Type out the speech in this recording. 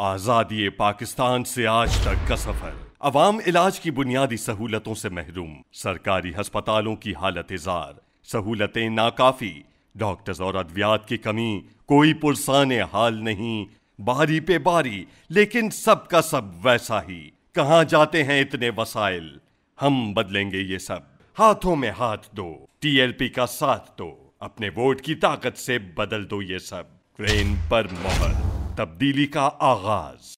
आज़ादी पाकिस्तान से आज तक का सफ़र। अवाम इलाज की बुनियादी सहूलतों से महरूम। सरकारी अस्पतालों की हालत इजार। सहूलतें नाकाफी। डॉक्टर्स और अद्वियात की कमी। कोई पुरसान हाल नहीं। बारी पे बारी, लेकिन सब का सब वैसा ही। कहाँ जाते हैं इतने वसाइल? हम बदलेंगे ये सब। हाथों में हाथ दो। टीएलपी का साथ दो। अपने वोट की ताकत से बदल दो ये सब। ट्रेन पर मोहर। तब्दीली का आगाज़।